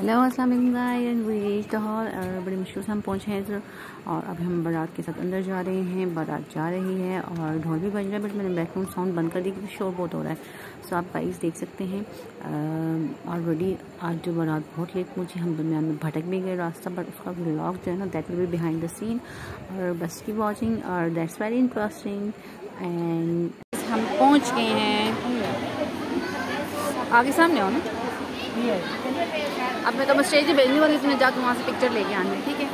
Hello अस्सलाम वालेकुम we reach hall और बड़ी मुश्किल से हम पहुँचे हैं इधर। और अब हम बारात के साथ अंदर जा रहे हैं, बारात जा रही है और ढोल भी बज रहा है बट मैंने बैकग्राउंड साउंड बंद कर दी क्योंकि शोर बहुत हो रहा है। सो आप गाइस देख सकते हैं ऑलरेडी आज जो बारात बहुत लेट पहुँची। हम दरमियान में भटक भी गए रास्ता बट उसका ब्लॉग जो है ना that will be behind the scene और बस की वॉचिंग और दैट्स वेरी इंटरेस्टिंग एंड हम पहुँच गए हैं। आगे सामने हो ना। अब मैं तो स्टेज भेजने वाली तुम्हें जाकर वहाँ से पिक्चर लेके आने। ठीक है?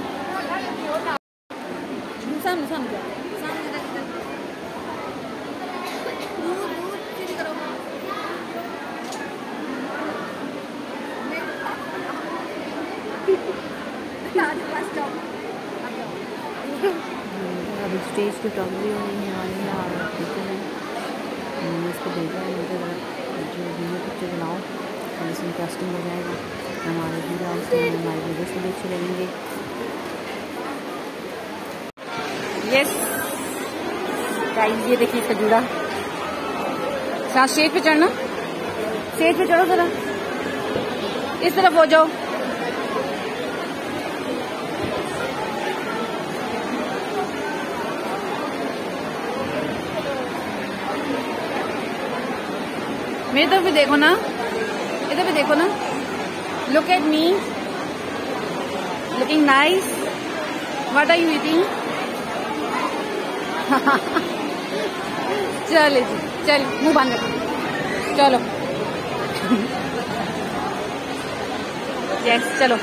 अभी स्टेज पे टॉप भी होने वाली है और इसको है, मुझे जो बनाओ थोड़ा सा इंटरेस्टिंग हो जाएगा। हमारे हीरा उसमें हमारे वीडियो से भी अच्छे लगेंगे। यस गाइस ये देखिए जूड़ा साथ स्टेज पे चढ़ना। स्टेज पे चढ़ो जरा। इस तरफ़ हो जाओ। मेरी तरफ़ भी देखो ना। इधर भी देखो ना। Look at me looking nice what are you eating चले जी चल, मुँह बाँध चलो। यस चलो।